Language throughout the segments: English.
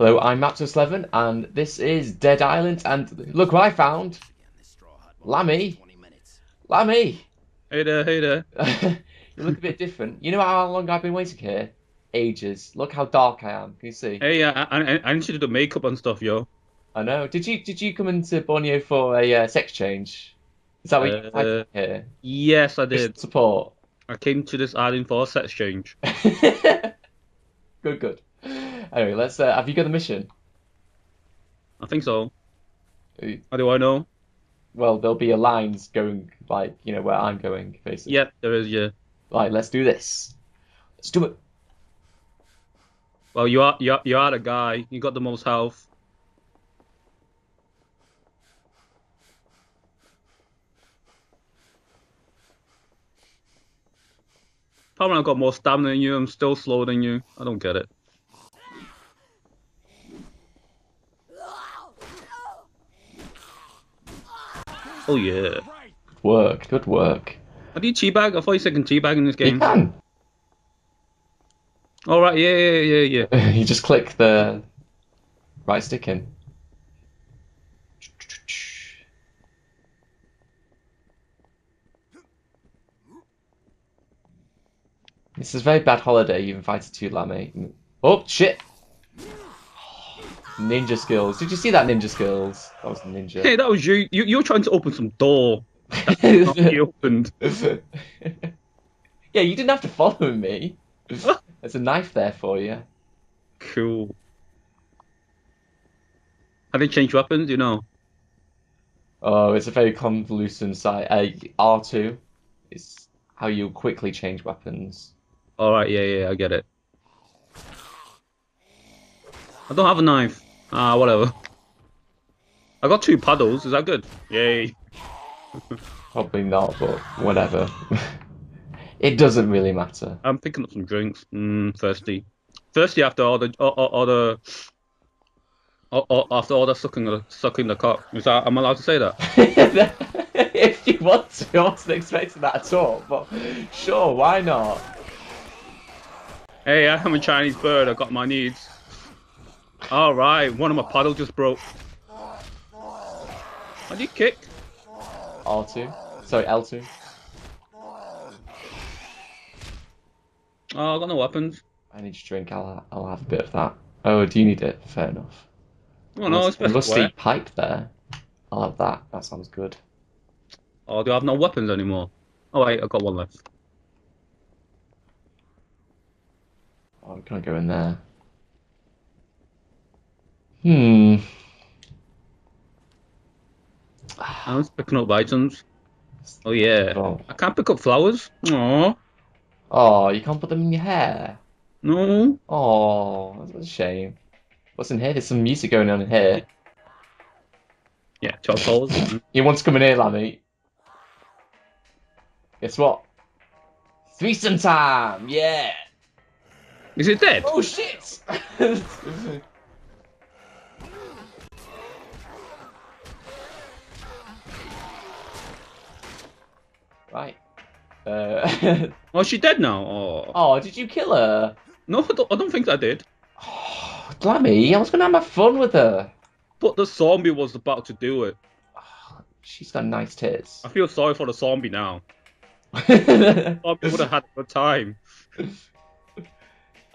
Hello, I'm Maps11, and this is Dead Island, and look what I found! Lammy! Lammy! Hey there, hey there. you look a bit different. You know how long I've been waiting here? Ages. Look how dark I am. Can you see? Hey, I, I, I need you to do makeup and stuff, yo. I know. Did you did you come into Borneo for a uh, sex change? Is that what you Uh, uh, here? Yes, I Just did. support. I came to this island for a sex change. good, good. Anyway, let's. Uh, have you got the mission? I think so. How do I know? Well, there'll be a lines going like you know where I'm going, basically. Yeah, there is, yeah. Right, let's do this. Let's do it. Well, you are you are, you are the guy. You got the most health. Probably I've got more stamina than you. I'm still slower than you. I don't get it. Oh yeah. Good work. Good work. How do you teabag? I thought you said can teabag in this game. You can. All right, yeah, yeah, yeah, yeah. you just click the right stick in. This is a very bad holiday you've invited to, Lammy. Oh, shit! Ninja skills. Did you see that ninja skills? That was the ninja. Hey, that was you. You you were trying to open some door. Not opened. yeah, you didn't have to follow me. There's a knife there for you. Cool. Have they changed weapons? You know. Oh, it's a very convoluted site. Uh, R2 is how you quickly change weapons. All right, yeah, yeah, I get it. I don't have a knife. Ah, whatever. I got two puddles, Is that good? Yay. Probably not, but whatever. it doesn't really matter. I'm picking up some drinks. Mm, thirsty. Thirsty after all the all, all, all the. All, all, after all the sucking the sucking the cock. Is that I'm allowed to say that? if you want to, I wasn't expecting that at all, but sure, why not? Hey, I'm a Chinese bird. I got my needs. All right, one of my paddle just broke. How do you kick? R2? Sorry, L2? Oh, I've got no weapons. I need to drink, I'll, I'll have a bit of that. Oh, do you need it? Fair enough. Oh no, it's a best rusty wear. pipe there. I'll have that. That sounds good. Oh, do I have no weapons anymore? Oh wait, I've got one left. Oh, can gonna go in there. Hmm. I was picking up items. Oh yeah. Oh. I can't pick up flowers. Aww. oh, you can't put them in your hair. No. Oh, that's a shame. What's in here? There's some music going on in here. Yeah, chop flowers. Mhm. You want to come in here, Lammy? Guess what? Threesome time! Yeah! Is it dead? Oh shit! right. Uh, Oh, she dead now? Oh. oh, did you kill her? No, I don't, I don't think I did. Oh, Lammy, I was gonna have my fun with her. But the zombie was about to do it. Oh, she's got nice tits. I feel sorry for the zombie now. Zombie would have had a good time.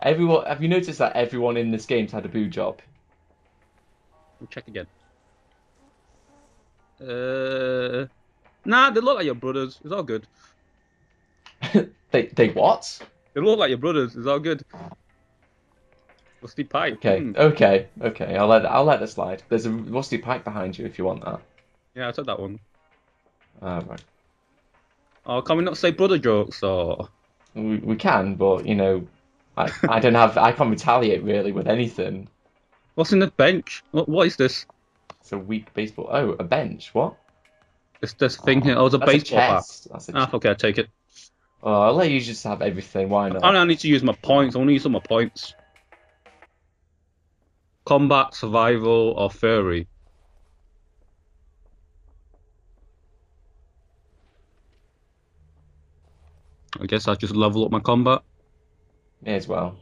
everyone, have you noticed that everyone in this game's had a boo job? We'll check again. Uh, nah, they look like your brothers. It's all good. they, they what? They look like your brothers. It's all good. Rusty pipe. Okay, Hmm. okay, okay. I'll let I'll let that slide. There's a rusty pipe behind you if you want that. Yeah, I took that one. Ah, right. Oh, can we not say brother jokes or? We, we can, but you know, I I don't have I can't retaliate really with anything. What's in the bench? What, what is this? It's a weak baseball. Oh, a bench. What? It's this oh, thing here. Oh, it's a baseball bat. Ah, okay, I take it. Oh, I'll let you just have everything. Why not? I don't need to use my points. I want to use all my points. Combat, survival, or furry. I guess I just level up my combat. Me as well.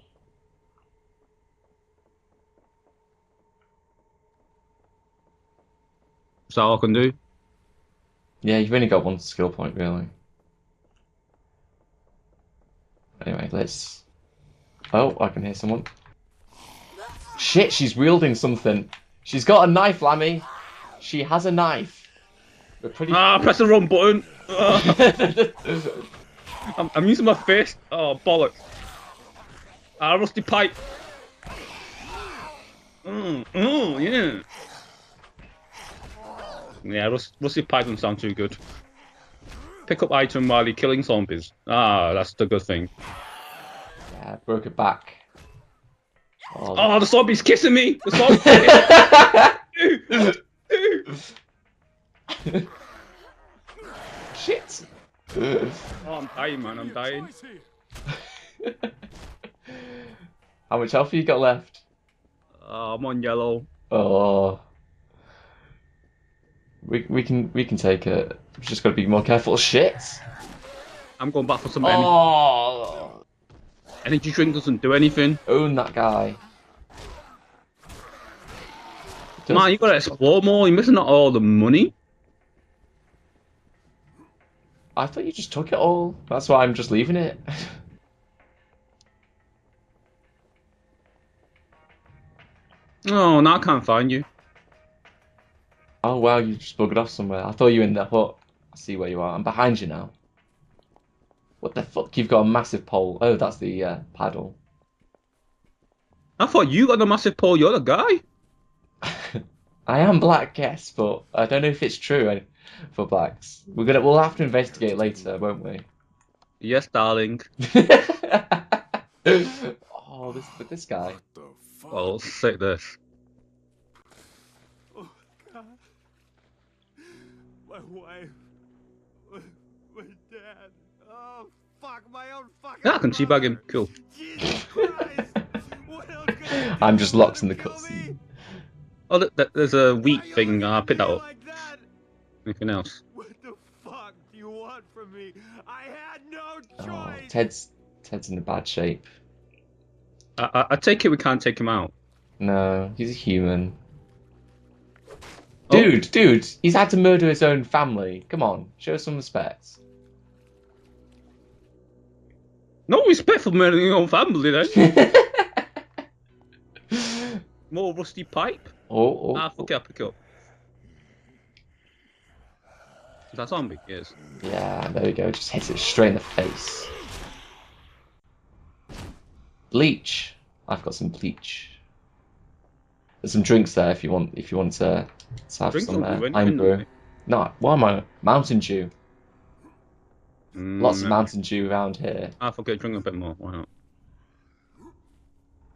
Is that all I can do? Yeah, you've only got one skill point, really. Anyway, let's. Oh, I can hear someone. Shit, she's wielding something. She's got a knife, Lammy. She has a knife. We're pretty. Ah, press the wrong button. I'm, I'm using my fist. Oh, bollocks. Ah, rusty pipe. Mm, mm, yeah. Yeah, rust, rusty pipe doesn't sound too good. Pick up item while you're killing zombies. Ah, that's the good thing. yeah, broke it back. Oh, Oh, the zombie's kissing me! The zombie! Shit. oh, I'm dying, man. I'm dying. How much health have you got left? Oh, I'm on yellow. Oh. We, we can we can take it. We've just got to be more careful. Shit. I'm going back for some energy. Oh. Energy drink doesn't do anything. Own that guy. Does- Man, you gotta explore more. You're missing out all the money. I thought you just took it all. That's why I'm just leaving it. Oh, now I can't find you. Oh wow, you just buggered off somewhere. I thought you were in the hut. I see where you are. I'm behind you now. What the fuck? You've got a massive pole. Oh, that's the uh, paddle. I thought you got the massive pole. You're the guy. I am black, yes, but I don't know if it's true uh, for blacks. We're gonna we'll have to investigate later, won't we? Yes, darling. oh, this but this guy. What the fuck Oh, sick this. Oh, God. My wife. My, my dad. Oh, fuck, my own fucking. Yeah, I can teabag him. Cool. Jesus Christ. what else could I do? I'm just locked in the cutscene. Oh, th- th- there's a wheat thing. looking I at picked that up. Like that? Anything else? What the fuck do you want from me? I had no Oh. Ted's Ted's in a bad shape. I, I, I take it we can't take him out. No, he's a human. Oh. Dude, dude, he's had to murder his own family. Come on, show some respect. No respect for murdering your own family, then. More rusty pipe. oh, oh, Ah, fuck it, I'll pick up. Is that zombie? Yes. Yeah, there we go. Just hits it straight in the face. Bleach. I've got some bleach. There's some drinks there if you want. If you want to, to have Drinks some don't uh, brew. No, what am I? Mountain Dew. Lots of Mm, Mountain Dew around here. I fuck it, drink a bit more. Why not?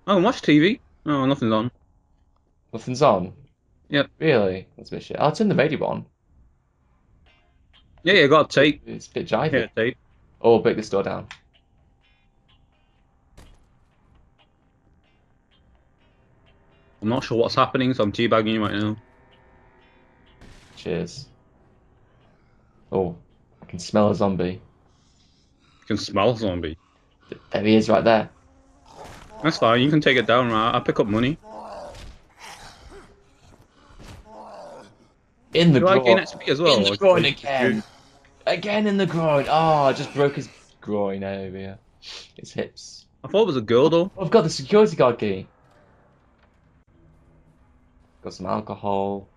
Oh, watch TV. Oh, nothing's on. Nothing's on. Yep. Really? That's a bit shit. I'll turn the radio on. Yeah, yeah, got a tape. It's a bit jivey. Yeah, tape. Oh, break this door down. I'm not sure what's happening, so I'm teabagging you right now. Cheers. Oh, I can smell a zombie. You can smell a zombie. There he is, right there. That's fine, you can take it down, right? I'll pick up money. In the Do I gain groin. XP as well? in the groin again. Again in the groin. Ah, oh, I just broke his groin area. His hips. I thought it was a girl, though. I've got the security guard key. Got some alcohol.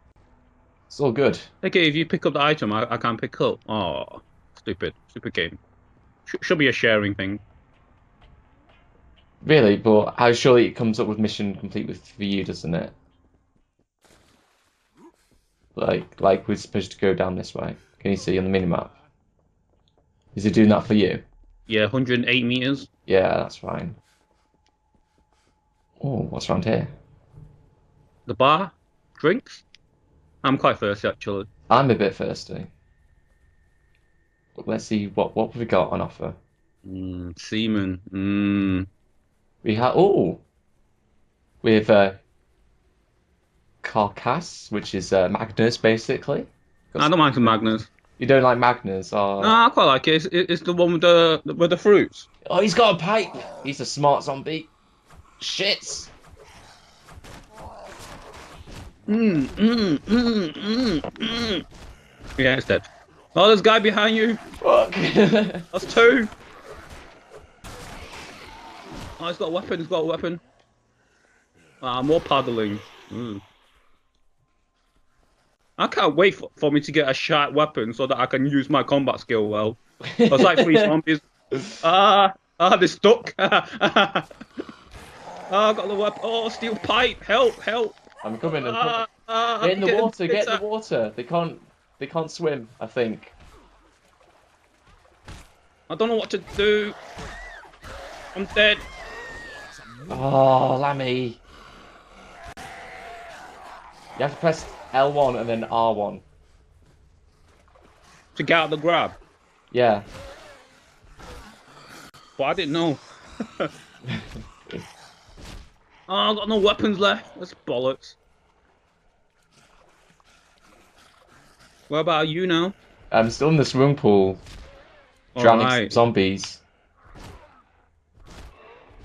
It's all good. Okay, if you pick up the item, I, I can't pick up. Oh, stupid. Stupid game. Sh- should be a sharing thing. Really, but how surely it comes up with mission complete with for you, doesn't it? Like, like we're supposed to go down this way. Can you see on the minimap? Is it doing that for you? Yeah, 108 meters. Yeah, that's fine. Oh, what's around here? The bar, drinks. I'm quite thirsty actually. I'm a bit thirsty. But let's see what what we got on offer. Mm, semen. Mm. We have oh, we have uh, Carcass, which is uh, Magners basically. I don't mind some Magners. You don't like Magners? Oh, No, I quite like it. It's, it's the one with the with the fruits. oh, he's got a pipe. He's a smart zombie. Shit. Mm, mm, mm, mm, mm. Yeah, it's dead. Oh, there's a guy behind you. Fuck. That's two. Oh, he's got a weapon. He's got a weapon. Ah, more paddling. Mm. I can't wait for, for me to get a sharp weapon so that I can use my combat skill well. It's like three zombies. Ah, ah, they're stuck. ah, I got the weapon. Oh, steel pipe. Help, help. I'm coming. I'm coming. Ah, Get in the water. Get in the water. They can't. They can't swim. I think. I don't know what to do. I'm dead. Oh, Lammy. You have to press L1 and then R1. To get out the grab. Yeah. But I didn't know. oh, I've got no weapons left. That's bollocks. What about you now? I'm still in the swimming pool, drowning some zombies.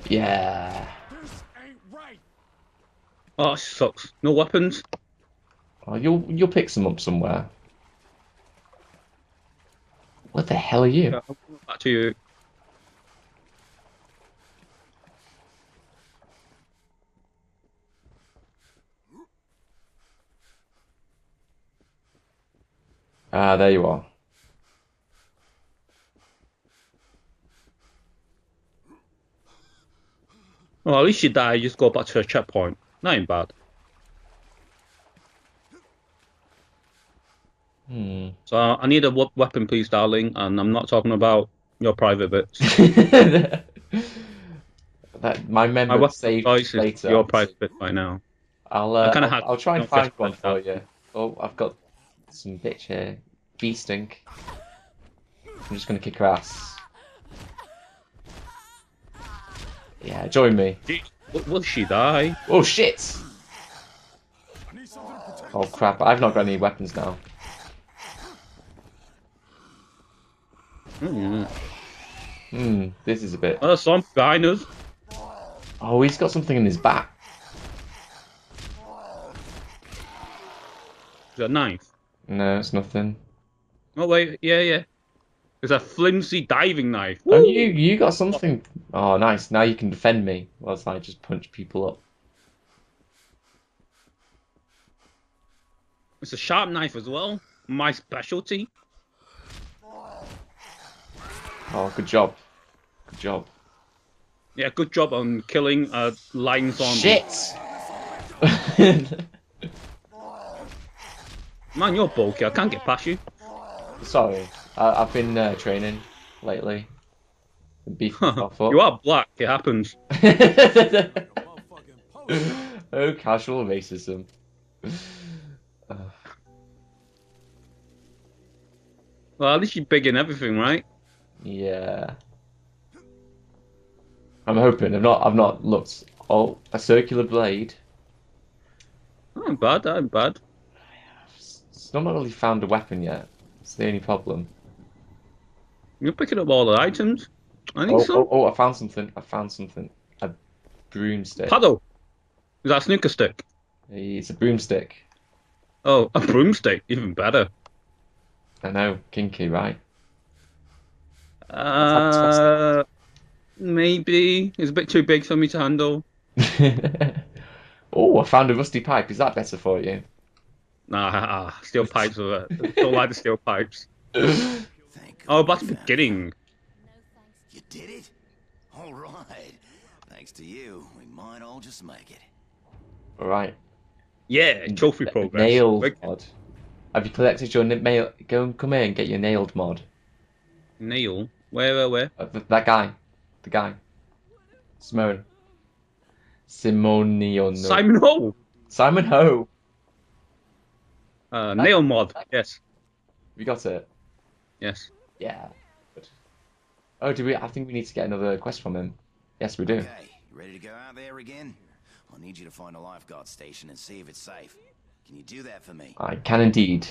Yeah. Oh, this ain't right. Oh, sucks. No weapons. Oh, you'll you'll pick some up somewhere. What the hell are you? Yeah, I'll come Back to you. Ah, there you are. Well, at least you die. You just go back to a checkpoint. Not even bad. Hmm. So I need a weapon, please, darling. And I'm not talking about your private bits. that my My memory weapon saved later. your private bit right now. I'll uh, kinda I'll, I'll try and find one for you. Oh, I've got some bitch here. Bee stink. I'm just gonna kick her ass. Yeah, join me. Will- she die? Oh shit! I need something to protect Oh crap! I've not got any weapons now. Mm. Hmm. This is a bit. Oh, some behind us. Oh, he's got something in his back. Is that a knife? No, it's nothing. Oh wait, yeah, yeah. It's a flimsy diving knife. Oh, Woo! you you got something. Oh, nice. Now you can defend me whilst I just punch people up. It's a sharp knife as well. My specialty. Oh, good job. Good job. Yeah, good job on killing a lying zombie. Shit! Man, you're bulky. I can't get past you. Sorry, I, I've been uh, training lately. Been beefing myself up. you are black. It happens. a motherfucking post. oh, casual racism. Well, at least you're big in everything, right? Yeah. I'm hoping. I've not. I've not looked. Oh, a circular blade. Not bad. Not bad. It's not really found a weapon yet. It's the only problem. You're picking up all the items. I think Oh, so. oh, oh, I found something. I found something. A broomstick. Paddle. Is that a snooker stick? It's a broomstick. Oh, a broomstick. Even better. I know, kinky, right? Uh, maybe it's a bit too big for me to handle. oh, I found a rusty pipe. Is that better for you? Nah, steel pipes are. Don't like the steel pipes. Thank Oh, God back to we the beginning. You did it? All right. Thanks to you, we might all just make it. All right. Yeah, trophy progress. Nailed Big mod. Have you collected your na- mail? Go and come here and get your nailed mod. nail. Where, where, where? Uh, th- that guy, the guy, Simone. Simone. Simon Ho. Simon Ho. Uh, nail mod. Yes, We got it. yes. Yeah. Good. Oh, do we? I think we need to get another quest from him. Yes, we do. Okay, you ready to go out there again? I need you to find a lifeguard station and see if it's safe. Can you do that for me? I can indeed.